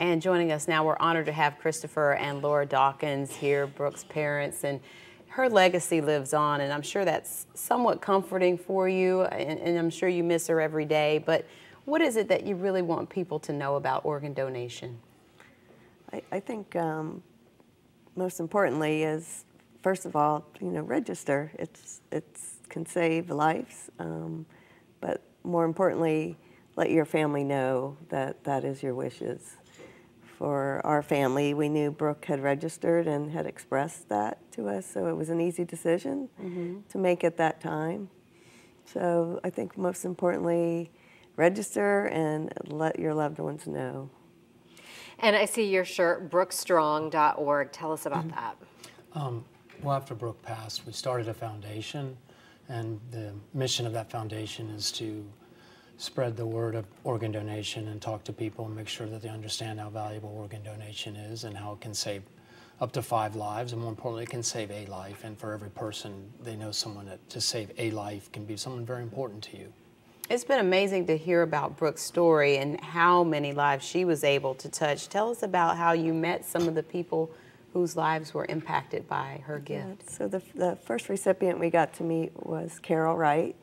And joining us now, we're honored to have Christopher and Laura Dawkins here, Brooke's parents, and her legacy lives on, and I'm sure that's somewhat comforting for you, and, and I'm sure you miss her every day. But what is it that you really want people to know about organ donation? I, I think um, most importantly is, first of all, you know, register. It's it's can save lives, um, but more importantly, let your family know that that is your wishes for our family. We knew Brooke had registered and had expressed that to us, so it was an easy decision mm-hmm. to make at that time. So I think most importantly, register and let your loved ones know. And I see your shirt, brookstrong.org. Tell us about mm-hmm. that. Um, well, after Brooke passed, we started a foundation, and the mission of that foundation is to spread the word of organ donation and talk to people and make sure that they understand how valuable organ donation is and how it can save up to five lives, and more importantly, it can save a life. And for every person, they know someone that to save a life can be someone very important to you. It's been amazing to hear about Brooke's story and how many lives she was able to touch. Tell us about how you met some of the people whose lives were impacted by her gift. Yeah, so the, the first recipient we got to meet was Carol Wright.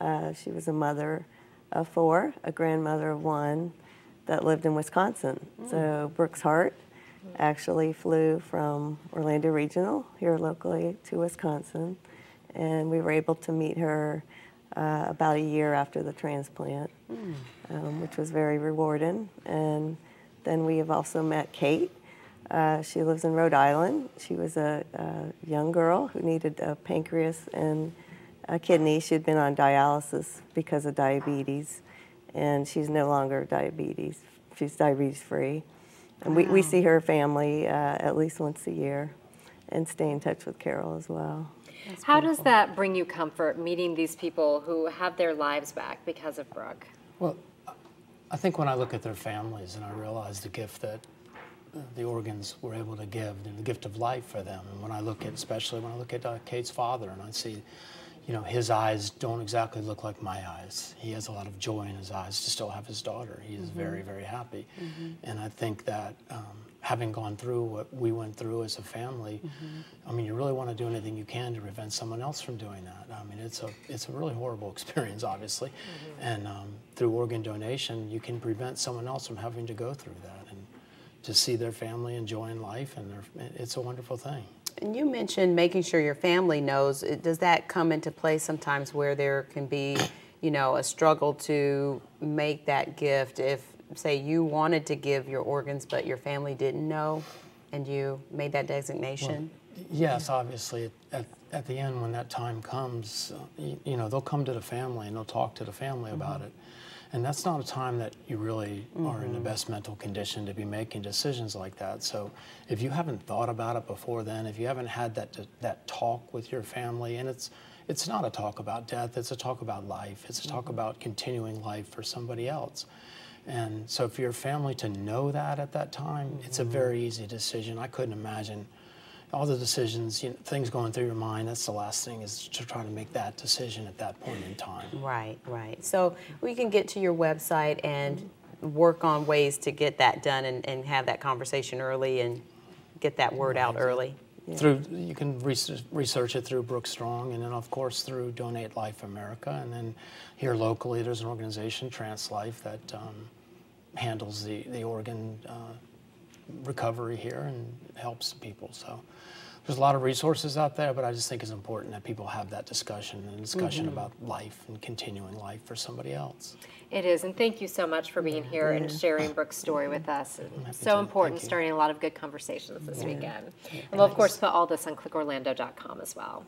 Uh, she was a mother of four, a grandmother of one that lived in Wisconsin. Mm. So Brooke's Heart actually flew from Orlando Regional here locally to Wisconsin, and we were able to meet her uh, about a year after the transplant, mm. um, which was very rewarding. And then we have also met Kate. Uh, she lives in Rhode Island. She was a, a young girl who needed a pancreas and a kidney. She'd been on dialysis because of diabetes, and she's no longer diabetes. She's diabetes free. And wow. we, we see her family uh, at least once a year and stay in touch with Carol as well. That's How beautiful. does that bring you comfort meeting these people who have their lives back because of Brooke? Well, I think when I look at their families and I realize the gift that the organs were able to give and the gift of life for them, and when I look at, especially when I look at uh, Kate's father and I see you know, his eyes don't exactly look like my eyes. He has a lot of joy in his eyes to still have his daughter. He is mm-hmm. very, very happy. Mm-hmm. And I think that um, having gone through what we went through as a family, mm-hmm. I mean, you really want to do anything you can to prevent someone else from doing that. I mean, it's a, it's a really horrible experience, obviously. Mm-hmm. And um, through organ donation, you can prevent someone else from having to go through that and to see their family enjoying life, and it's a wonderful thing. And you mentioned making sure your family knows. Does that come into play sometimes where there can be, you know, a struggle to make that gift if, say, you wanted to give your organs but your family didn't know and you made that designation? Well, yes, obviously. At, at the end, when that time comes, uh, you, you, know, they'll come to the family and they'll talk to the family mm -hmm. about it. And that's not a time that you really mm-hmm. are in the mm-hmm. best mental condition to be making decisions like that. So if you haven't thought about it before then, if you haven't had that that talk with your family, and it's it's not a talk about death, it's a talk about life. It's a talk mm-hmm. about continuing life for somebody else. And so for your family to know that at that time, it's a mm-hmm. very easy decision. I couldn't imagine all the decisions, you know, things going through your mind, that's the last thing is to try to make that decision at that point in time. Right, right. So we can get to your website and work on ways to get that done and, and have that conversation early and get that word out early. Yeah. Through you can research, research it through Brooke Strong, and then of course through Donate Life America, and then here locally there's an organization, TransLife, that um, handles the the organ uh, recovery here and helps people. So there's a lot of resources out there, but I just think it's important that people have that discussion and discussion mm-hmm. about life and continuing life for somebody else. It is, and thank you so much for being here yeah. and sharing Brooke's story with us. So important, starting a lot of good conversations this yeah. weekend. Yeah. And we'll, of course, put all this on clickorlando.com as well.